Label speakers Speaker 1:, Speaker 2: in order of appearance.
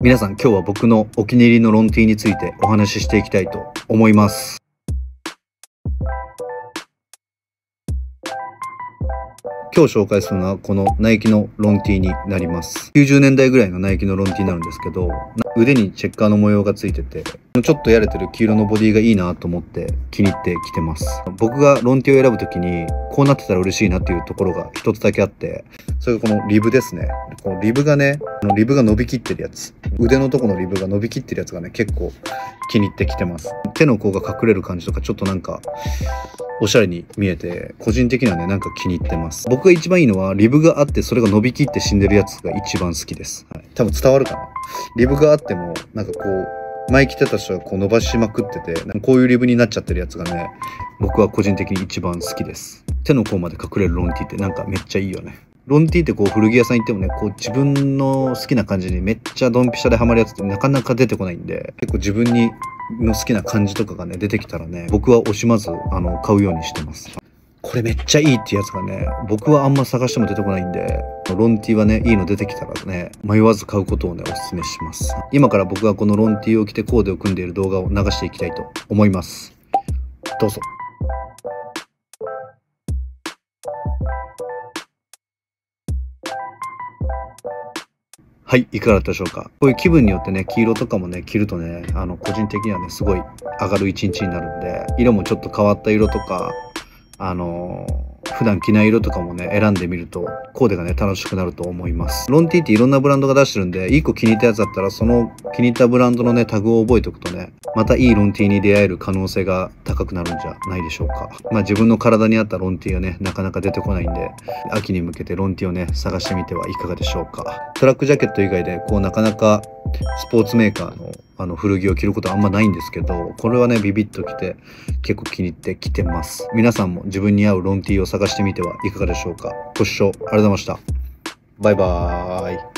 Speaker 1: 皆さん今日は僕のお気に入りのロンティについてお話ししていきたいと思います。今日紹介するのはこのナイキのロンティーになります。90年代ぐらいのナイキのロンティーになるんですけど、腕にチェッカーの模様がついてて、ちょっとやれてる黄色のボディがいいなと思って気に入ってきてます。僕がロンティーを選ぶときにこうなってたら嬉しいなっていうところが一つだけあって、それがこのリブですね。このリブがね、あのリブが伸びきってるやつ。腕のとこのリブが伸びきってるやつがね、結構気に入ってきてます。手の甲が隠れる感じとかちょっとなんか、おしゃれに見えて、個人的にはね、なんか気に入ってます。僕が一番いいのは、リブがあって、それが伸びきって死んでるやつが一番好きです。はい、多分伝わるかな。リブがあっても、なんかこう、前着てた人がこう伸ばしまくってて、なんかこういうリブになっちゃってるやつがね、僕は個人的に一番好きです。手の甲まで隠れるロンティってなんかめっちゃいいよね。ロンティーってこう古着屋さん行ってもね、こう自分の好きな感じにめっちゃドンピシャでハマるやつってなかなか出てこないんで、結構自分にの好きな感じとかがね、出てきたらね、僕は惜しまず、あの、買うようにしてます。これめっちゃいいってやつがね、僕はあんま探しても出てこないんで、ロンティーはね、いいの出てきたらね、迷わず買うことをね、お勧めします。今から僕がこのロンティーを着てコーデを組んでいる動画を流していきたいと思います。どうぞ。はい、いかがだったでしょうか？こういう気分によってね、黄色とかもね、着るとね、あの、個人的にはね、すごい上がる一日になるんで、色もちょっと変わった色とか、あの普段着ない色とかもね、選んでみると、コーデがね、楽しくなると思います。ロンティーっていろんなブランドが出してるんで、一個気に入ったやつだったら、その気に入ったブランドのね、タグを覚えておくとね、またいいロンティーに出会える可能性が高くなるんじゃないでしょうか。まあ自分の体に合ったロンティーがね、なかなか出てこないんで、秋に向けてロンティーをね、探してみてはいかがでしょうか。トラックジャケット以外で、こうなかなかスポーツメーカーのあの古着を着ることはあんまないんですけど、これはね、ビビッと着て結構気に入ってきてます。皆さんも自分に合うロンティーを探してみてはいかがでしょうか。ご視聴ありがとうございました。バイバーイ。